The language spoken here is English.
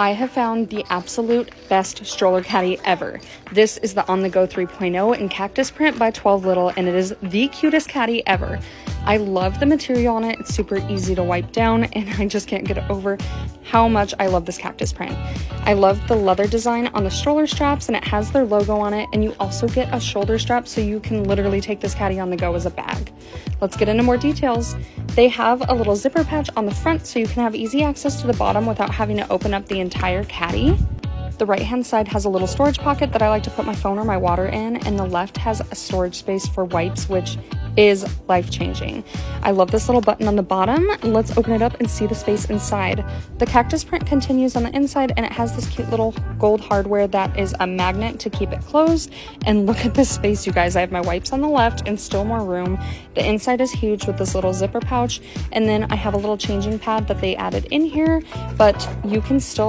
I have found the absolute best stroller caddy ever. This is the On The Go 3.0 in cactus print by 12 Little, and it is the cutest caddy ever. I love the material on it. It's super easy to wipe down, and I just can't get over how much I love this cactus print. I love the leather design on the stroller straps, and it has their logo on it, and you also get a shoulder strap so you can literally take this caddy on the go as a bag. Let's get into more details. They have a little zipper patch on the front so you can have easy access to the bottom without having to open up the entire caddy. The right hand side has a little storage pocket that I like to put my phone or my water in, and the left has a storage space for wipes, which is life changing. I love this little button on the bottom. Let's open it up and see the space inside. The cactus print continues on the inside and it has this cute little gold hardware that is a magnet to keep it closed. And look at this space, you guys. I have my wipes on the left and still more room. The inside is huge with this little zipper pouch. And then I have a little changing pad that they added in here, but you can still